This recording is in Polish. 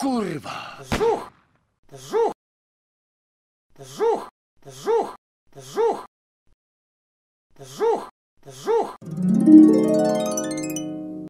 kurwa! Żuch! Żuch! Żuch! Żuch! Żuch! Żuch!